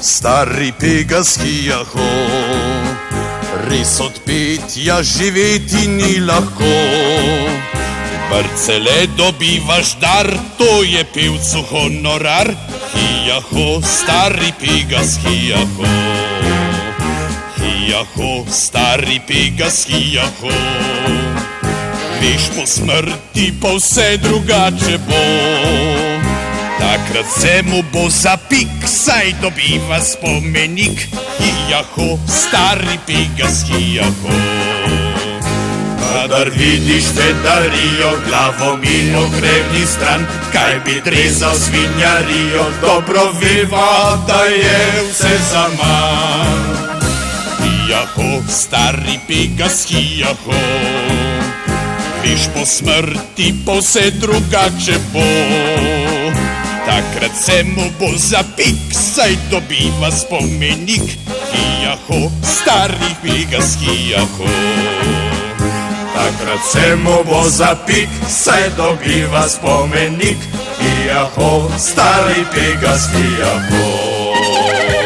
stari pegaski jaho. Res od petja živeti ni lahko. Brcele dobivaš dar, to je pevcu honorar. Hijaho, stari pegas, hijaho. Hijaho, stari pegas, hijaho. Veš po smrti pa vse drugače bo. Takrat se mu bo zapik, saj dobiva spomenik. Hijaho, stari pegas, hijaho. Kadar vidiš vedarijo, glavo mimo grebni stran, kaj bi trezal svinjarijo, dobro veva, da je vse za manj. Hijaho, stari pegas, hijaho. Viš po smrti, pa vse drugače bo. Takrat se mu bo zapik, saj dobiva spomenik. Hijaho, stari pegas, hijaho. Takrat se mu bo zapik, saj dobiva spomenik. Hijaho, stari pegas, hijaho.